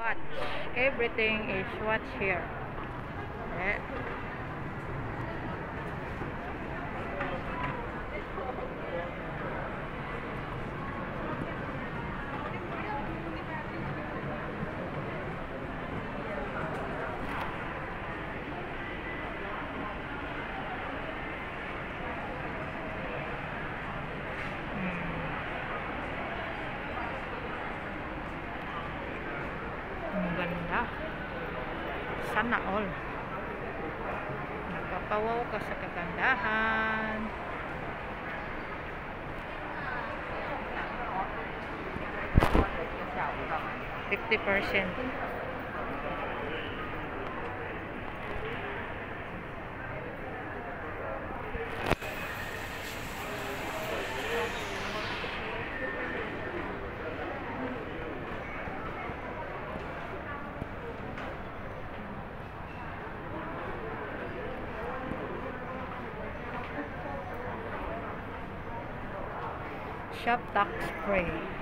Watch Everything is watch here. Yeah. Ganda. Sana all. Napapawaw ka sa kagandahan. Fifty percent. Shop tax spray.